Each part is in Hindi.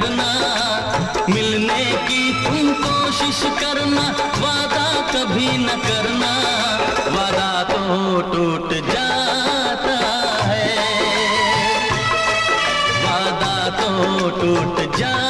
करना, मिलने की तुम कोशिश करना, वादा कभी न करना, वादा तो टूट जाता है, वादा तो टूट जाता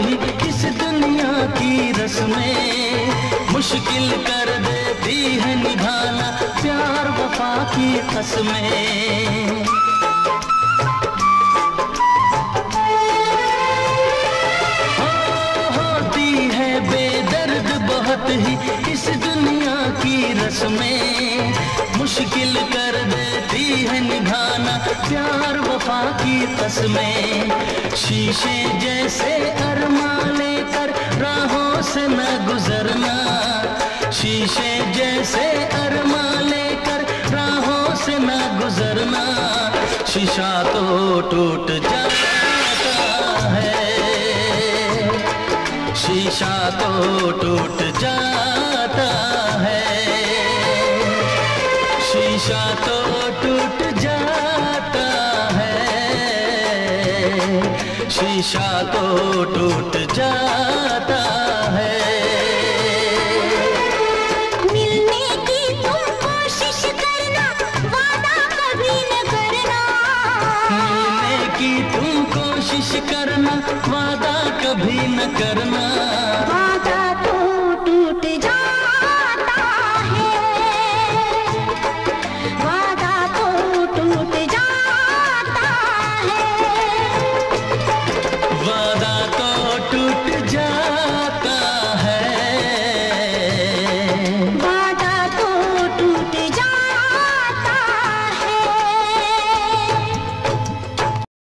ही इस दुनिया की रस्में। मुश्किल कर देती है निभाना प्यार वफा की कसमें। हो, इस दुनिया की रस्में। मुश्किल कर देती है निभाना प्यार वफा की कसमें। शीशे जैसे अरमा लेकर राहों से न गुजरना। शीशे जैसे अरमा लेकर राहों से न गुजरना। शीशा तो टूट जाता है। शीशा तो टूट जाता है। शीशा तो टूट जाता है। मिलने की तुम कोशिश करना वादा कभी न करना। मिलने की तुम कोशिश करना वादा कभी न करना।